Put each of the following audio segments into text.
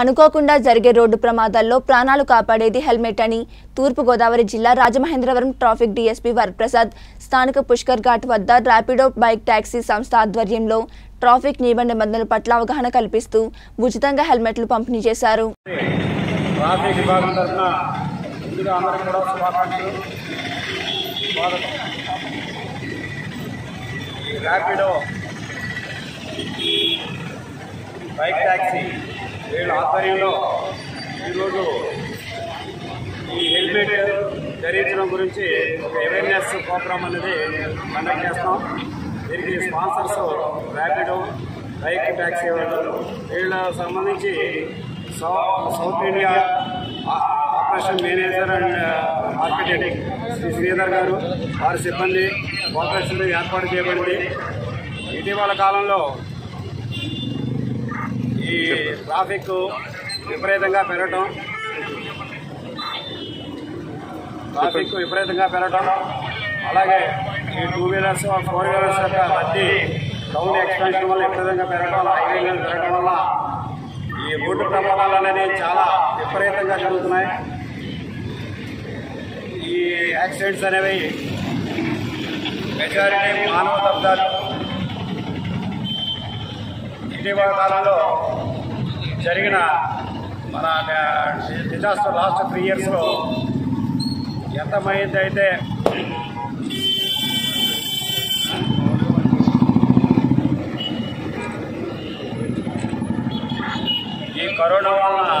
అనుకోకుండా జరిగే రోడ్డు ప్రమాదాల్లో ప్రాణాలు కాపాడేది హెల్మెట్ అని తూర్పుగోదావరి జిల్లా రాజమహేంద్రవరం ట్రాఫిక్ డీఎస్పీ వరప్రసాద్ స్థానిక పుష్కర్ ఘాట్ వద్ద ర్యాపిడో బైక్ ట్యాక్సీ సంస్థ ఆధ్వర్యంలో ట్రాఫిక్ నియమ నిబంధనల పట్ల అవగాహన కల్పిస్తూ ఉచితంగా హెల్మెట్లు పంపిణీ చేశారు. ర్యాపిడో బైక్ ట్యాక్సీ వీళ్ళ ఆధ్వర్యంలో ఈరోజు ఈ హెల్మెట్ ధరించడం గురించి ఒక అవేర్నెస్ ప్రోగ్రామ్ అనేది కండక్ట్ చేస్తాం దీనికి స్పాన్సర్స్ ర్యాపిడ్ బైక్ ట్యాక్సీ వాళ్ళు వీళ్ళ సంబంధించి south India operation manager and architect Shri Sridhar గారు వారి సిబ్బంది ఆపరేషన్ ఏర్పాటు చేయబడింది. ఇటీవల కాలంలో ఈ ట్రాఫిక్ విపరీతంగా పెరగటం. ట్రాఫిక్ విపరీతంగా పెరగటం. అలాగే ఈ టూ వీలర్స్ ఫోర్ వీలర్స్ యొక్క రద్దీ టౌన్ ఎక్స్పెన్షన్ వల్ల విపరీతంగా పెరగడం వల్ల హైవే మీద పెరగడం వల్ల ఈ రోడ్డు ప్రమాదాలు అనేది చాలా విపరీతంగా జరుగుతున్నాయి. ఈ యాక్సిడెంట్స్ అనేవి మెజారిటీ మానవ తప్పిదాలు. ఇటీవల కాలంలో జరిగిన మన డిజాస్టర్ లాస్ట్ త్రీ ఇయర్స్లో ఎంతమంది అయితే ఈ కరోనా వలన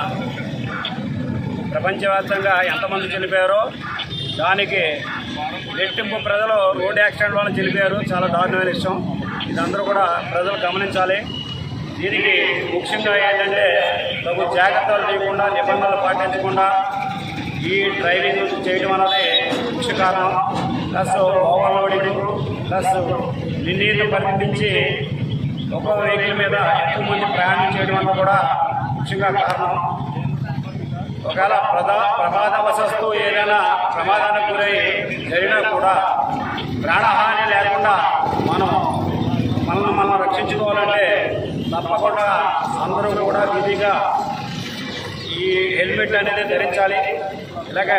ప్రపంచవ్యాప్తంగా ఎంతమంది చనిపోయారో దానికి రెట్టింపు ప్రజలు రోడ్ యాక్సిడెంట్ వలన చనిపోయారు. చాలా దారుణమైన విషయం. ఇదందరూ కూడా ప్రజలు గమనించాలి. దీనికి ముఖ్యంగా ఏంటంటే తగు జాగ్రత్తలు లేకుండా నిబంధనలు పాటించకుండా ఈ డ్రైవింగ్ చేయడం అనేది ముఖ్య కారణం. ప్లస్ ఓవర్లోడింగ్ ప్లస్ నిర్ణీత పరిమితించి ఒక వెహికల్ మీద ఎక్కువ మంది ప్రయాణం చేయడం అనేది కూడా ముఖ్యంగా కారణం. ఒకవేళ ప్రధా ప్రమాదవశస్తు ఏదైనా ప్రమాదానికి గురై జరిగినా కూడా ప్రాణహాని లేకుండా మనం మనల్ని మనం రక్షించుకోవాలంటే తప్పకుండా అందరూ కూడా విధిగా ఈ హెల్మెట్ అనేది ధరించాలి. ఇలాగే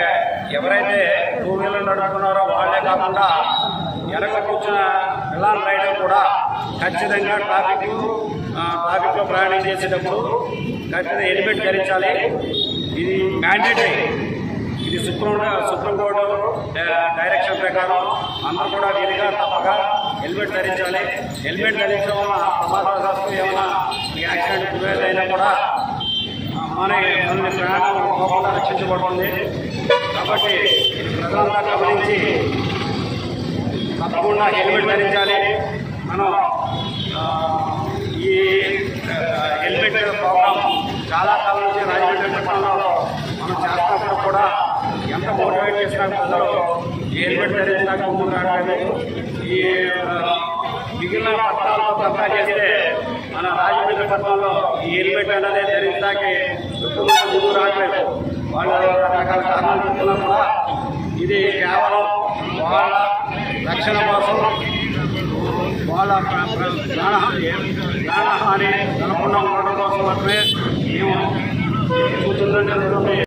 ఎవరైతే టూ వీలర్ నడుపుతున్నారో వాళ్ళే కాకుండా వెనక కూర్చున్న పిల్లల రైడర్ కూడా ఖచ్చితంగా ట్రాఫిక్ ట్రాఫిక్లో ప్రయాణం చేసేటప్పుడు ఖచ్చితంగా హెల్మెట్ ధరించాలి. ఇది మ్యాండేటరీ. ఇది సుప్రీం సుప్రీంకోర్టు డైరెక్షన్ ప్రకారం అందరూ కూడా విధిగా తప్పక హెల్మెట్ ధరించాలి. హెల్మెట్ ధరించడం వల్ల ప్రమాదవశాత్తు ఏమైనా యాక్సిడెంట్ గురైనా కూడా మన మన ప్రాణం పోకుండా రక్షించబడుతుంది. కాబట్టి ప్రజలంతా గమనించి తప్పకుండా హెల్మెట్ ధరించాలి. మనం ఆ, ఈ ఆ, హెల్మెట్ ప్రోగ్రామ్ చాలా కాలం నుంచి రాజమండ్రి పట్టణంలో మనం చేస్తున్నప్పుడు కూడా ఎంత మోటివేట్ చేసినా ప్రజలు ఈ హెల్మెట్ ధరించడానికి ముందుకు ఈ మిగిలిన పట్టణాలతో కంపేర్ చేస్తే మన రాజమండ్రి పట్టణంలో ఈ హెల్మెట్ అనేది ధరించడానికి ముందు రావట్లేదు. వాళ్ళు రకరకాల కారణాలు చెప్తున్నా కూడా ఇది కేవలం వాళ్ళ రక్షణ కోసం వాళ్ళ ప్రాణహాని ప్రాణహాని కలగకుండా ఉండడం కోసం మాత్రమే మేము సూచనలు